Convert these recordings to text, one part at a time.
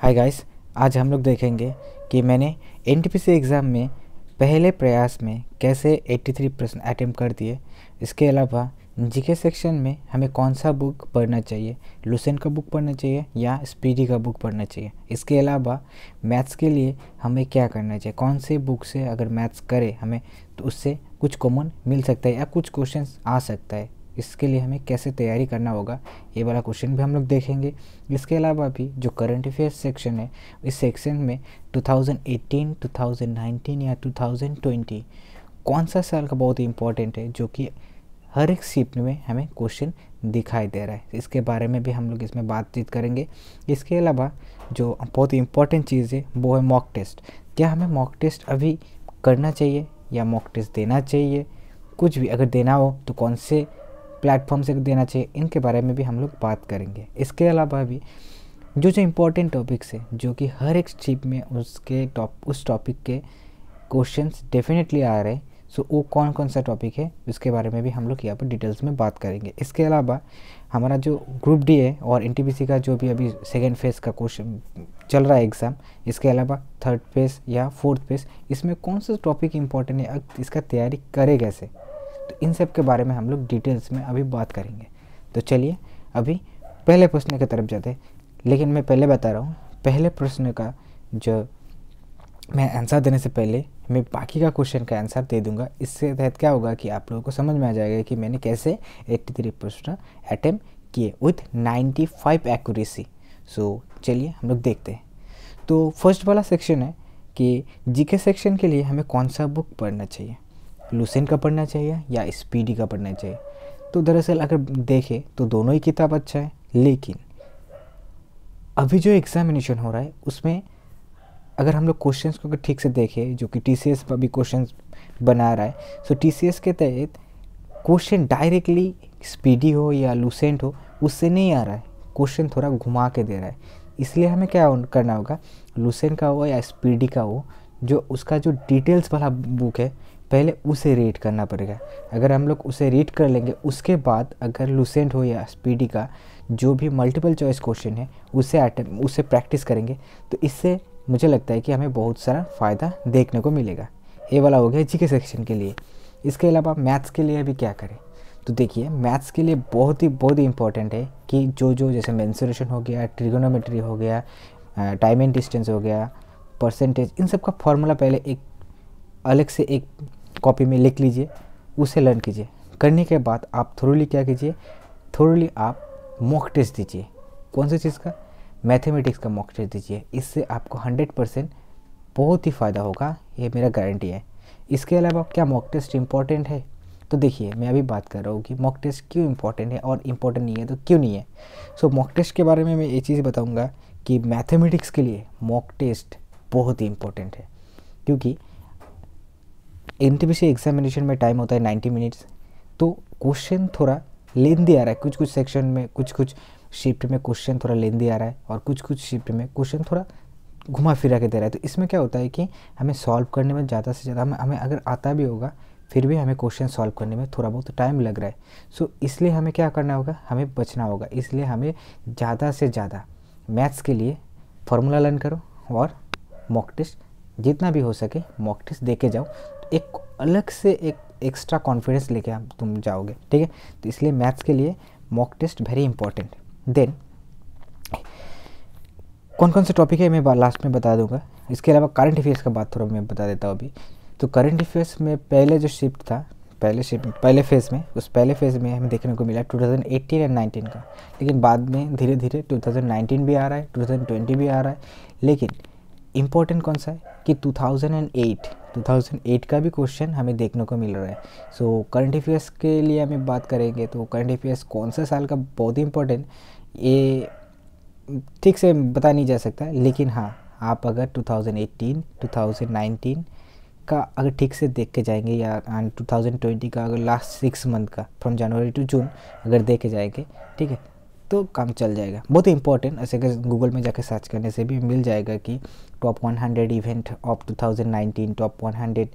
Hi guys आज हम लोग देखेंगे कि मैंने एनटीपीसी एग्ज़ाम में पहले प्रयास में कैसे 83 प्रश्न अटैम्प्ट कर दिए। इसके अलावा जीके सेक्शन में हमें कौन सा बुक पढ़ना चाहिए? लुसेंट का बुक पढ़ना चाहिए या स्पीडी का बुक पढ़ना चाहिए? इसके अलावा मैथ्स के लिए हमें क्या करना चाहिए? कौन से बुक से अगर मैथ्स करें हमें तो उससे कुछ कॉमन मिल सकता है या कुछ क्वेश्चन आ सकता है। इसके लिए हमें कैसे तैयारी करना होगा ये वाला क्वेश्चन भी हम लोग देखेंगे। इसके अलावा भी जो करंट अफेयर्स सेक्शन है इस सेक्शन में 2018, 2019 या 2020 कौन सा साल का बहुत ही इंपॉर्टेंट है जो कि हर एक शिफ्ट में हमें क्वेश्चन दिखाई दे रहा है। इसके बारे में भी हम लोग इसमें बातचीत करेंगे। इसके अलावा जो बहुत इंपॉर्टेंट चीज़ है वो है मॉक टेस्ट क्या हमें मॉक टेस्ट अभी करना चाहिए या मॉक टेस्ट देना चाहिए? कुछ भी अगर देना हो तो कौन से प्लेटफॉर्म से देना चाहिए, इनके बारे में भी हम लोग बात करेंगे। इसके अलावा भी जो जो इम्पोर्टेंट टॉपिक्स है, जो कि हर एक शिप में उसके टॉप उस टॉपिक के क्वेश्चंस डेफिनेटली आ रहे हैं सो वो कौन कौन सा टॉपिक है, उसके बारे में भी हम लोग यहाँ पर डिटेल्स में बात करेंगे। इसके अलावा हमारा जो ग्रुप डी है और एन का जो भी अभी सेकेंड फ़ेज़ का क्वेश्चन चल रहा है एग्ज़ाम इसके अलावा थर्ड फ़ेज़ या फोर्थ फ़ेज़ इसमें कौन सा टॉपिक इंपॉर्टेंट है इसका तैयारी करे कैसे? तो इन सब के बारे में हम लोग डिटेल्स में अभी बात करेंगे। तो चलिए, अभी पहले प्रश्न की तरफ़ जाते लेकिन मैं पहले बता रहा हूँ, पहले प्रश्न का जो मैं आंसर देने से पहले मैं बाकी का क्वेश्चन का आंसर दे दूँगा। इससे तहत क्या होगा कि आप लोगों को समझ में आ जाएगा कि मैंने कैसे 83 प्रश्न अटैम्प्ट किए विथ 95 एक्यूरेसी सो चलिए, हम लोग देखते हैं। तो फ़र्स्ट वाला सेक्शन है कि जीके सेक्शन के लिए हमें कौन सा बुक पढ़ना चाहिए? लूसेंट का पढ़ना चाहिए या स्पीडी का पढ़ना चाहिए? तो दरअसल अगर देखें तो दोनों ही किताब अच्छा है, लेकिन अभी जो एग्ज़ामिनेशन हो रहा है, उसमें अगर हम लोग क्वेश्चंस को अगर ठीक से देखें, जो कि टी सी एस पर भी क्वेश्चन बना रहा है सो टी सी एस के तहत क्वेश्चन डायरेक्टली स्पीडी हो या लूसेंट हो, उससे नहीं आ रहा है। क्वेश्चन थोड़ा घुमा के दे रहा है। इसलिए हमें क्या करना होगा? लूसेंट का हो या स्पीडी का हो, जो उसका जो डिटेल्स वाला बुक है पहले उसे रीड करना पड़ेगा। अगर हम लोग उसे रीड कर लेंगे, उसके बाद अगर लूसेंट हो या स्पीडी का जो भी मल्टीपल चॉइस क्वेश्चन है, उसे अटेम्प उसे प्रैक्टिस करेंगे तो इससे मुझे लगता है कि हमें बहुत सारा फ़ायदा देखने को मिलेगा। ये वाला हो गया जी के सेक्शन के लिए। इसके अलावा मैथ्स के लिए अभी क्या करें? तो देखिए मैथ्स के लिए बहुत ही बहुत ही इंपॉर्टेंट है कि जो जो जैसे मेंसुरेशन हो गया ट्रिगोनोमेट्री हो गया टाइम एंड डिस्टेंस हो गया परसेंटेज इन सब का फॉर्मूला पहले एक अलग से एक कॉपी में लिख लीजिए, उसे लर्न कीजिए। करने के बाद आप थोड़ी क्या कीजिए? थोड़ी आप मॉक टेस्ट दीजिए। कौन सी चीज़ का? मैथमेटिक्स का मॉक टेस्ट दीजिए। इससे आपको हंड्रेड परसेंट बहुत ही फ़ायदा होगा, ये मेरा गारंटी है। इसके अलावा क्या मॉक टेस्ट इंपॉर्टेंट है? तो देखिए, मैं अभी बात कर रहा हूँ कि मॉक टेस्ट क्यों इंपॉर्टेंट है और इंपॉर्टेंट नहीं है तो क्यों नहीं है। सो मॉक टेस्ट के बारे में मैं ये चीज़ बताऊँगा कि मैथमेटिक्स के लिए मॉक टेस्ट बहुत ही इम्पोर्टेंट है। क्योंकि एन एग्जामिनेशन में टाइम होता है नाइन्टी मिनट्स तो क्वेश्चन थोड़ा लेंदी आ रहा है। कुछ कुछ सेक्शन में कुछ कुछ शिफ्ट में क्वेश्चन थोड़ा लेंदी आ रहा है और कुछ कुछ शिफ्ट में क्वेश्चन थोड़ा घुमा फिरा के दे रहा है। तो इसमें क्या होता है कि हमें सॉल्व करने में ज़्यादा से ज़्यादा हमें हमें अगर आता भी होगा फिर भी हमें क्वेश्चन सॉल्व करने में थोड़ा बहुत टाइम लग रहा है। सो so, इसलिए हमें क्या करना होगा? हमें बचना होगा। इसलिए हमें ज़्यादा से ज़्यादा मैथ्स के लिए फार्मूला लर्न करो और मॉक टेस्ट जितना भी हो सके मॉक टेस्ट दे के जाओ। एक अलग से एक एक्स्ट्रा कॉन्फिडेंस लेके आप तुम जाओगे, ठीक है? तो इसलिए मैथ्स के लिए mock test very important then कौन कौन से टॉपिक है मैं लास्ट में बता दूँगा। इसके अलावा करंट अफेयर्स का बात थोड़ा मैं बता देता हूँ अभी। तो करंट अफेयर्स में पहले जो शिफ्ट था, पहले शिफ्ट पहले फ़ेज़ में, उस पहले फ़ेज़ में हमें देखने को मिला 2018 एंड 19 का। लेकिन बाद में धीरे धीरे 2019 भी आ रहा है 2020 भी आ रहा है। लेकिन इम्पोर्टेंट कौन सा है? कि 2008 2008 का भी क्वेश्चन हमें देखने को मिल रहा है। सो करंट अफेयर्स के लिए हमें बात करेंगे तो करंट अफेयर्स कौन सा साल का बहुत ही इम्पोर्टेंट ये ठीक से बता नहीं जा सकता, लेकिन हाँ आप अगर 2018 2019 का अगर ठीक से देख के जाएँगे, या एंड 2020 का अगर लास्ट सिक्स मंथ का फ्रॉम जनवरी टू जून अगर देखे जाएँगे, ठीक है तो काम चल जाएगा। बहुत इंपॉर्टेंट ऐसे अगर गूगल में जाकर सर्च करने से भी मिल जाएगा कि top 100 event of 2019 top 100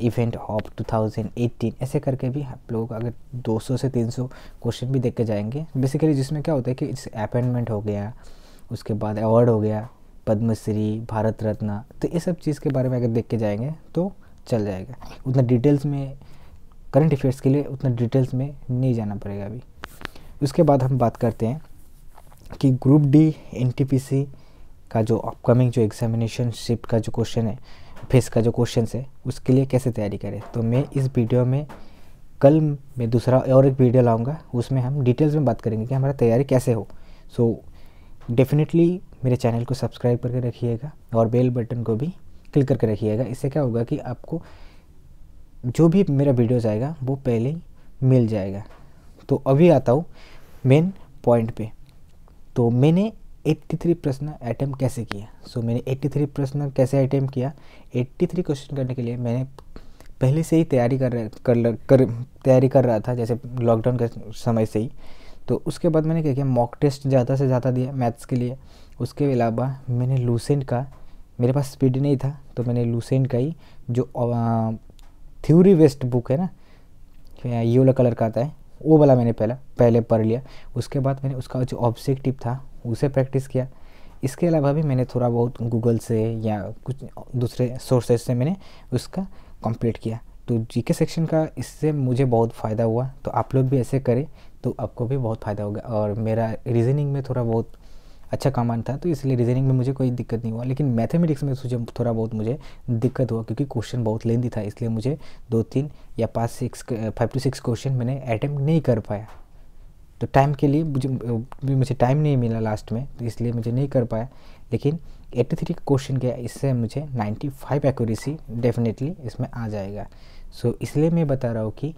event of 2018 ऐसे करके भी आप लोग अगर 200 से 300 क्वेश्चन भी देख के जाएँगे बेसिकली जिसमें क्या होता है कि इस अपॉइंटमेंट हो गया, उसके बाद अवार्ड हो गया, पद्मश्री, भारत रत्न तो ये सब चीज़ के बारे में अगर देख के जाएँगे तो चल जाएगा। उतना डिटेल्स में करंट अफेयर्स के लिए उतना डिटेल्स में नहीं जाना पड़ेगा अभी। उसके बाद हम बात करते हैं कि ग्रुप डी एन का जो अपकमिंग जो एग्जामिनेशन शिफ्ट का जो क्वेश्चन है फेस का जो क्वेश्चन है उसके लिए कैसे तैयारी करें? तो मैं इस वीडियो में कल मैं दूसरा और एक वीडियो लाऊँगा उसमें हम डिटेल्स में बात करेंगे कि हमारा तैयारी कैसे हो। सो so, डेफिनेटली मेरे चैनल को सब्सक्राइब करके रखिएगा और बेल बटन को भी क्लिक करके रखिएगा। इससे क्या होगा कि आपको जो भी मेरा वीडियो जाएगा वो पहले ही मिल जाएगा। तो अभी आता हूँ मेन पॉइंट पे। तो मैंने 83 प्रश्न अटैम्प्ट कैसे किया सो so, मैंने 83 प्रश्न कैसे अटैम्प्ट किया? 83 क्वेश्चन करने के लिए मैंने पहले से ही तैयारी कर कर कर तैयारी कर रहा था जैसे लॉकडाउन के समय से ही। तो उसके बाद मैंने क्या किया? मॉक टेस्ट ज़्यादा से ज़्यादा दिया मैथ्स के लिए। उसके अलावा मैंने लूसेंट का मेरे पास स्पीड नहीं था तो मैंने लूसेंट का ही जो थ्योरी वेस्ट बुक है ना ये वाला कलर का आता है वो वाला मैंने पहला पहले पढ़ लिया। उसके बाद मैंने उसका जो ऑब्जेक्टिव था उसे प्रैक्टिस किया। इसके अलावा भी मैंने थोड़ा बहुत गूगल से या कुछ दूसरे सोर्सेज से मैंने उसका कंप्लीट किया। तो जीके सेक्शन का इससे मुझे बहुत फ़ायदा हुआ। तो आप लोग भी ऐसे करें तो आपको भी बहुत फ़ायदा होगा। और मेरा रीजनिंग में थोड़ा बहुत अच्छा कमान था तो इसलिए रीजनिंग में मुझे कोई दिक्कत नहीं हुआ। लेकिन मैथमेटिक्स में मुझे थोड़ा बहुत मुझे दिक्कत हुआ क्योंकि क्वेश्चन बहुत लेंदी था, इसलिए मुझे दो, तीन या पाँच six five two six question मैंने अटैम्प्ट नहीं कर पाया। तो टाइम के लिए मुझे मुझे टाइम नहीं मिला लास्ट में तो इसलिए मुझे नहीं कर पाया। लेकिन एट्टी थ्री क्वेश्चन गया इससे मुझे नाइन्टी फाइव एक्यूरेसी डेफिनेटली इसमें आ जाएगा। सो so, इसलिए मैं बता रहा हूँ कि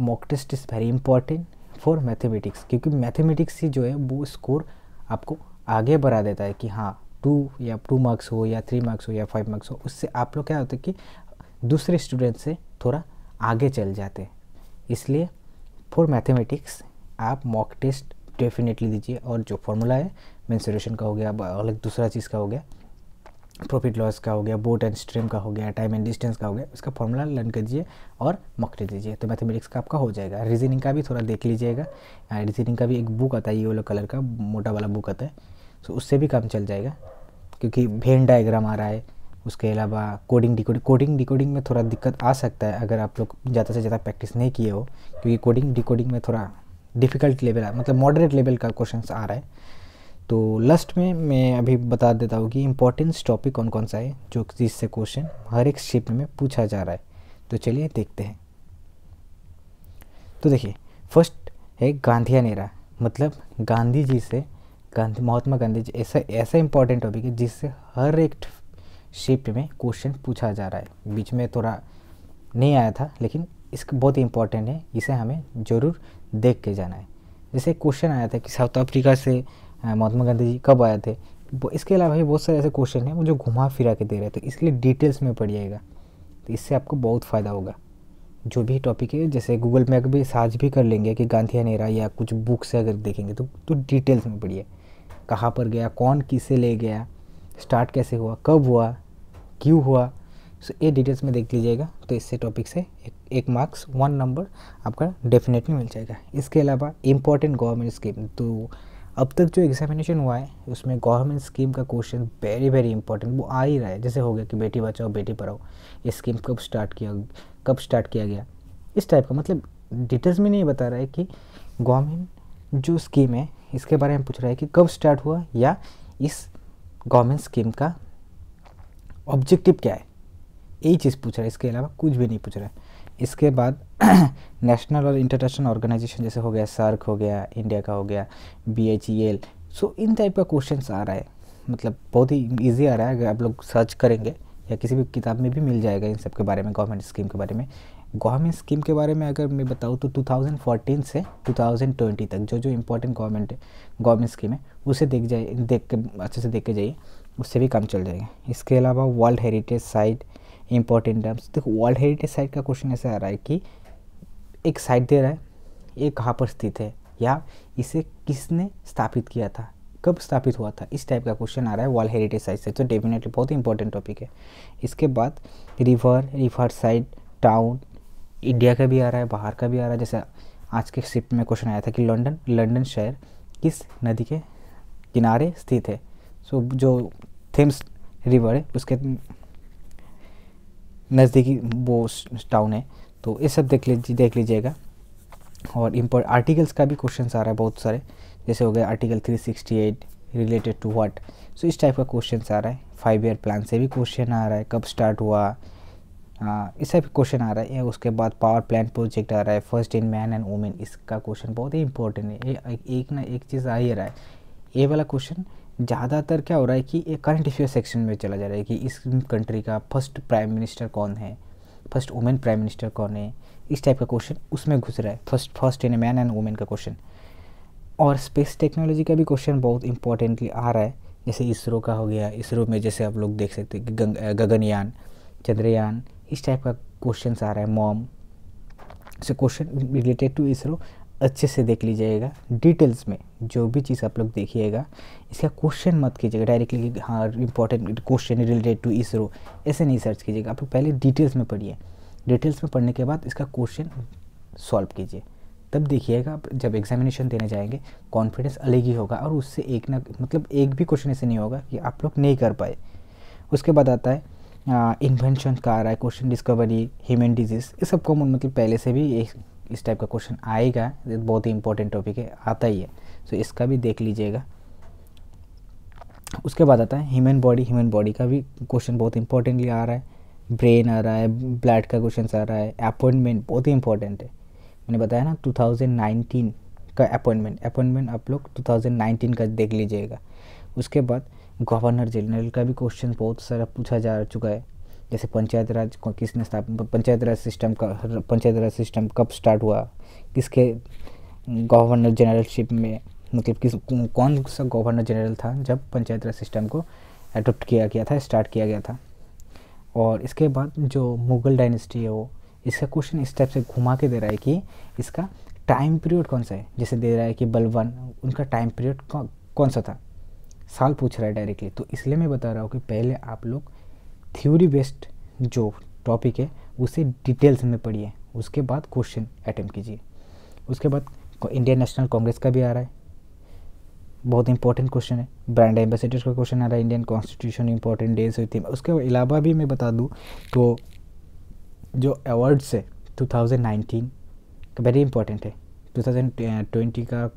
mock test is very important for mathematics क्योंकि मैथमेटिक्स ही जो है वो स्कोर आपको आगे बढ़ा देता है कि हाँ टू या टू मार्क्स हो या थ्री मार्क्स हो या फाइव मार्क्स हो उससे आप लोग क्या होता है कि दूसरे स्टूडेंट से थोड़ा आगे चल जाते हैं। इसलिए फॉर मैथमेटिक्स आप मॉक टेस्ट डेफिनेटली दीजिए। और जो फॉर्मूला है मेंसुरेशन का हो गया अलग दूसरा चीज़ का हो गया प्रॉफिट लॉस का हो गया बोट एंड स्ट्रीम का हो गया टाइम एंड डिस्टेंस का हो गया, उसका फॉर्मूला लर्न कर दीजिए और मॉक टेस्ट दीजिए। तो मैथमेटिक्स का आपका हो जाएगा। रीजनिंग का भी थोड़ा देख लीजिएगा। रीजनिंग का भी एक बुक आता है, ये वाला कलर का, मोटा वाला बुक आता है। सो उससे भी काम चल जाएगा, क्योंकि भेन डायग्राम आ रहा है। उसके अलावा कोडिंग डिकोडिंग कोडिंग डिकोडिंग में थोड़ा दिक्कत आ सकता है, अगर आप लोग ज़्यादा से ज़्यादा प्रैक्टिस नहीं किए हो, क्योंकि कोडिंग डिकोडिंग में थोड़ा डिफ़िकल्ट लेवल आ मतलब मॉडरेट लेवल का क्वेश्चन आ रहा है। तो लास्ट में मैं अभी बता देता हूँ कि इम्पोर्टेंस टॉपिक कौन कौन सा है, जो जिससे क्वेश्चन हर एक शिफ्ट में पूछा जा रहा है। तो चलिए देखते हैं। तो देखिए फ़र्स्ट है गांधिया नेरा मतलब गांधी जी से गांधी महात्मा गांधी जी, ऐसा ऐसा इंपॉर्टेंट टॉपिक है जिससे हर एक शिफ्ट में क्वेश्चन पूछा जा रहा है। बीच में थोड़ा नहीं आया था, लेकिन इसका बहुत इंपॉर्टेंट है। इसे हमें ज़रूर देख के जाना है। जैसे क्वेश्चन आया था कि साउथ अफ्रीका से महात्मा गांधी जी कब आए थे? इसके अलावा भी बहुत सारे ऐसे क्वेश्चन हैं जो घुमा फिरा के दे रहे थे इसलिए डिटेल्स में पढ़िएगा। तो इससे आपको बहुत फ़ायदा होगा। जो भी टॉपिक है जैसे गूगल मैप भी सर्च भी कर लेंगे कि गांधी नेरा या कुछ बुक से अगर देखेंगे तो तो डिटेल्स में पढ़िए। कहाँ पर गया कौन किसे ले गया स्टार्ट कैसे हुआ कब हुआ क्यों हुआ? सो ये डिटेल्स में देख लीजिएगा। तो इससे टॉपिक से एक, एक मार्क्स वन नंबर आपका डेफिनेटली मिल जाएगा। इसके अलावा इंपॉर्टेंट गवर्नमेंट स्कीम तो अब तक जो एग्जामिनेशन हुआ है, उसमें गवर्नमेंट स्कीम का क्वेश्चन वेरी वेरी इंपॉर्टेंट वो आ ही रहा है। जैसे हो गया कि बेटी बचाओ, बेटी पढ़ाओ, ये स्कीम कब स्टार्ट किया, कब स्टार्ट किया गया? इस टाइप का मतलब डिटेल्स में नहीं बता रहा है कि गवर्नमेंट जो स्कीम है, इसके बारे में पूछ रहा है कि कब स्टार्ट हुआ या इस गवर्नमेंट स्कीम का ऑब्जेक्टिव क्या है। यही चीज़ पूछ रहा है, इसके अलावा कुछ भी नहीं पूछ रहा है। इसके बाद नेशनल और इंटरनेशनल ऑर्गेनाइजेशन, जैसे हो गया सार्क, हो गया, इंडिया का हो गया B H E L so इन टाइप का क्वेश्चन आ रहा है। मतलब बहुत ही ईजी आ रहा है, अगर आप लोग सर्च करेंगे या किसी भी किताब में भी मिल जाएगा इन सब के बारे में गवर्नमेंट स्कीम के बारे में। गवर्नमेंट स्कीम के बारे में अगर मैं बताऊँ तो 2014 से 2020 तक जो जो इम्पोर्टेंट गवर्नमेंट गवर्नमेंट स्कीम है, उसे देख जाए, देख के, अच्छे से देख के जाइए, उससे भी काम चल जाएगा। इसके अलावा world heritage site important terms देखो वर्ल्ड हेरिटेज साइट का क्वेश्चन ऐसा आ रहा है कि एक साइट दे रहा है ये कहाँ पर स्थित है? या इसे किसने स्थापित किया था? कब स्थापित हुआ था? इस टाइप का क्वेश्चन आ रहा है वर्ल्ड हेरिटेज साइट से तो डेफिनेटली बहुत इंपॉर्टेंट टॉपिक है। इसके बाद river river side town India का भी आ रहा है बाहर का भी आ रहा है। जैसे आज के शिफ्ट में क्वेश्चन आया था कि लंदन लंदन शहर किस नदी के किनारे स्थित है? सो so, जो थेम्स रिवर है उसके नज़दीकी वो टाउन है तो ये सब देख लीजिए, देख लीजिएगा। और इम्पोर्ट आर्टिकल्स का भी क्वेश्चन आ रहा है बहुत सारे। जैसे हो गया article 368 related to what so इस टाइप का क्वेश्चन आ रहा है। फाइव ईयर प्लान से भी क्वेश्चन आ रहा है, कब स्टार्ट हुआ? इस टाइप क्वेश्चन आ रहा है। उसके बाद पावर प्लांट प्रोजेक्ट आ रहा है first in man and women इसका क्वेश्चन बहुत ही इंपॉर्टेंट है। ये एक ना एक चीज़ आ ही रहा है। ये वाला क्वेश्चन ज़्यादातर क्या हो रहा है कि ये करंट अफेयर सेक्शन में चला जा रहा है कि इस कंट्री का फ़र्स्ट प्राइम मिनिस्टर कौन है? फ़र्स्ट वुमेन प्राइम मिनिस्टर कौन है? इस टाइप का क्वेश्चन उसमें घुस रहा है। First first in a man and women का क्वेश्चन और स्पेस टेक्नोलॉजी का भी क्वेश्चन बहुत इंपॉर्टेंटली आ रहा है। जैसे इसरो का हो गया। इसरो में जैसे आप लोग देख सकते हैं कि गगनयान, चंद्रयान, इस टाइप का क्वेश्चन आ रहा है। मॉम से क्वेश्चन रिलेटेड टू इसरो। अच्छे से देख लीजिएगा डिटेल्स में जो भी चीज़ आप लोग देखिएगा, इसका क्वेश्चन मत कीजिएगा डायरेक्टली कि हाँ important question related to ISRO ऐसे नहीं सर्च कीजिएगा। आप लोग पहले डिटेल्स में पढ़िए। डिटेल्स में पढ़ने के बाद इसका क्वेश्चन सॉल्व कीजिए। तब देखिएगा, जब एग्जामिनेशन देने जाएँगे कॉन्फिडेंस अलग ही होगा और उससे एक ना मतलब एक भी क्वेश्चन ऐसे नहीं होगा कि आप लोग नहीं कर पाए। उसके बाद आता है इन्वेंशन का आ रहा है क्वेश्चन डिस्कवरी ह्यूमन डिज़ीज़ ये सब कॉमन मतलब पहले से भी एक इस टाइप का क्वेश्चन आएगा बहुत ही इंपॉर्टेंट टॉपिक है आता ही है। सो so, इसका भी देख लीजिएगा। उसके बाद आता है ह्यूमन बॉडी ह्यूमन बॉडी का भी क्वेश्चन बहुत इंपॉर्टेंटली आ रहा है। ब्रेन आ रहा है ब्लड का क्वेश्चन आ रहा है अपॉइंटमेंट बहुत ही इंपॉर्टेंट है। मैंने बताया ना 2019 का अपॉइंटमेंट अपॉइंटमेंट आप लोग 2019 का देख लीजिएगा। उसके बाद गवर्नर जनरल का भी क्वेश्चन बहुत सारा पूछा जा चुका है। जैसे पंचायत राज किसने स्थापन पंचायत राज सिस्टम का, पंचायत राज सिस्टम कब स्टार्ट हुआ? किसके गवर्नर जनरलशिप में मतलब किस, कौन सा गवर्नर जनरल था जब पंचायत राज सिस्टम को अडोप्ट किया गया था स्टार्ट किया गया था? और इसके बाद जो मुग़ल डायनेस्टी है वो, इसका क्वेश्चन इस टाइप से घुमा के दे रहा है कि इसका टाइम पीरियड कौन सा है? जैसे दे रहा है कि बलवन, उनका टाइम पीरियड कौन सा था? साल पूछ रहा है डायरेक्टली तो इसलिए मैं बता रहा हूँ कि पहले आप लोग थ्योरी बेस्ड जो टॉपिक है, उसे डिटेल्स में पढ़िए। उसके बाद क्वेश्चन अटैम्प्ट कीजिए। उसके बाद इंडियन नेशनल कांग्रेस का भी आ रहा है। बहुत इंपॉर्टेंट क्वेश्चन है। ब्रांड एम्बेसडर का क्वेश्चन आ रहा है। इंडियन कॉन्स्टिट्यूशन इंपॉर्टेंट डेज़ हुई थी। उसके अलावा भी मैं बता दूँ तो जो अवार्ड्स है 2019 का वेरी इंपॉर्टेंट है। 2020 का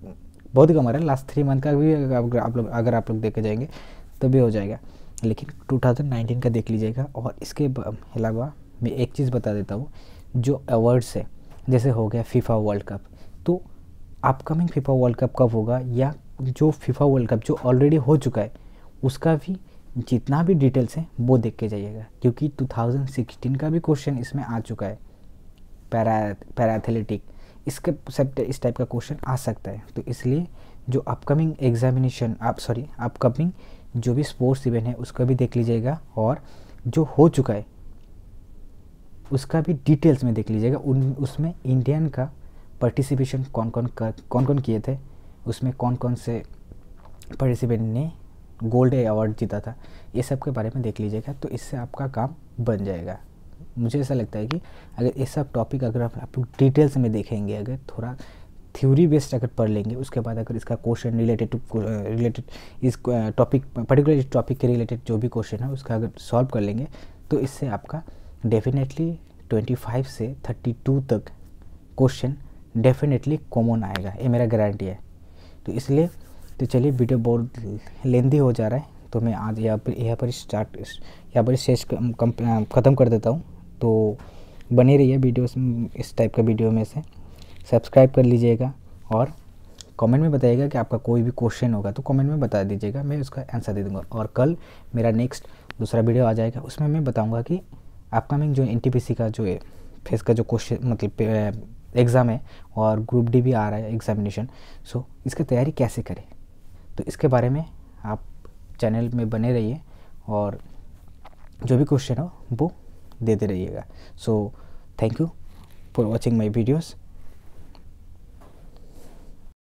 बहुत ही कम आ रहा है। लास्ट थ्री मंथ का भी आप लोग, अगर आप लोग देखे जाएँगे तो भी हो जाएगा। लेकिन 2019 का देख लीजिएगा और इसके अलावा मैं एक चीज़ बता देता हूँ, जो अवार्ड्स है, जैसे हो गया फीफा वर्ल्ड कप तो अपकमिंग फीफा वर्ल्ड कप कब होगा या जो फीफा वर्ल्ड कप जो ऑलरेडी हो चुका है, उसका भी जितना भी डिटेल्स है, वो देख के जाइएगा, क्योंकि 2016 का भी क्वेश्चन इसमें आ चुका है पैरा पैराथलेटिक इसके सब इस टाइप का क्वेश्चन आ सकता है तो इसलिए जो अपकमिंग एग्जामिनेशन आप सॉरी अपकमिंग जो भी स्पोर्ट्स इवेंट है, उसका भी देख लीजिएगा और जो हो चुका है, उसका भी डिटेल्स में देख लीजिएगा। उन, उसमें इंडियन का पार्टिसिपेशन कौन कौन कर कौन कौन किए थे, उसमें कौन कौन से पार्टिसिपेंट ने गोल्ड अवार्ड जीता था, ये सब के बारे में देख लीजिएगा तो इससे आपका काम बन जाएगा। मुझे ऐसा लगता है कि अगर ये सब टॉपिक अगर आप लोग डिटेल्स में देखेंगे, अगर थोड़ा थ्योरी बेस्ड अगर पढ़ लेंगे, उसके बाद अगर इसका क्वेश्चन रिलेटेड टू रिलेटेड इस टॉपिक पर्टिकुलर टॉपिक के रिलेटेड जो भी क्वेश्चन है, उसका अगर सॉल्व कर लेंगे तो इससे आपका डेफिनेटली 25 से 32 तक क्वेश्चन डेफिनेटली कॉमन आएगा। ये मेरा गारंटी है। तो इसलिए तो चलिए वीडियो बहुत लेंदी हो जा रहा है तो मैं आज यहाँ पर यहाँ पर स्टार्ट यहाँ पर शेष ख़त्म कर देता हूँ। तो बने रहिए वीडियो इस टाइप का वीडियो में से। सब्सक्राइब कर लीजिएगा और कमेंट में बताइएगा कि आपका कोई भी क्वेश्चन होगा तो कमेंट में बता दीजिएगा, मैं उसका आंसर दे दूँगा। और कल मेरा नेक्स्ट दूसरा वीडियो आ जाएगा, उसमें मैं बताऊँगा कि अपकमिंग जो एनटीपीसी का जो फेस का जो क्वेश्चन मतलब एग्ज़ाम है और ग्रुप डी भी आ रहा है एग्ज़ामिनेशन सो इसकी तैयारी कैसे करें? तो इसके बारे में आप चैनल में बने रहिए और जो भी क्वेश्चन हो, वो देते रहिएगा। So thank you for watching my videos